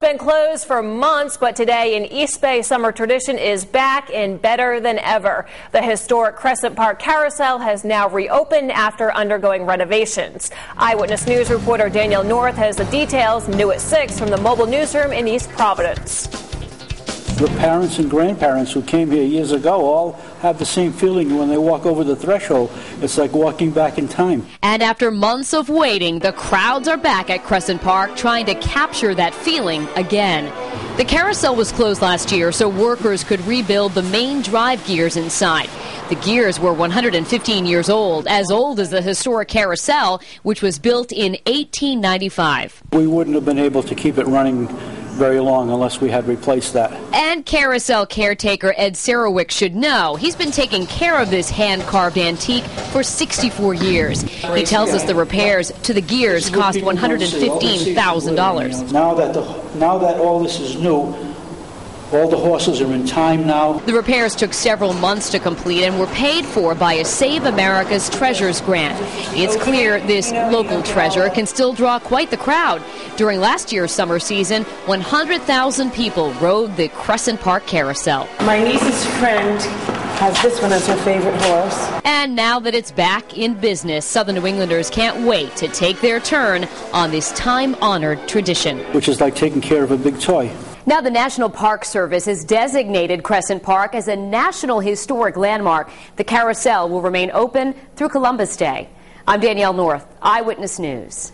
been closed for months, but today in East Bay, summer tradition is back and better than ever. The historic Crescent Park Carousel has now reopened after undergoing renovations. Eyewitness News reporter Danielle North has the details new at 6 from the mobile newsroom in East Providence. The parents and grandparents who came here years ago all have the same feeling when they walk over the threshold. It's like walking back in time. And after months of waiting, the crowds are back at Crescent Park trying to capture that feeling again. The carousel was closed last year so workers could rebuild the main drive gears inside. The gears were 115 years old, as old as the historic carousel, which was built in 1895. We wouldn't have been able to keep it running very long unless we had replaced that. And carousel caretaker Ed Sarowick should know he's been taking care of this hand carved antique for 64 years. He tells us the repairs to the gears cost $115,000. Now that the now that all this is new, all the horses are in time now. The repairs took several months to complete and were paid for by a Save America's Treasures grant. It's clear this local treasure can still draw quite the crowd. During last year's summer season, 100,000 people rode the Crescent Park Carousel. My niece's friend has this one as her favorite horse. And now that it's back in business, Southern New Englanders can't wait to take their turn on this time honored tradition. Which is like taking care of a big toy. Now, the National Park Service has designated Crescent Park as a National Historic Landmark. The carousel will remain open through Columbus Day. I'm Danielle North, Eyewitness News.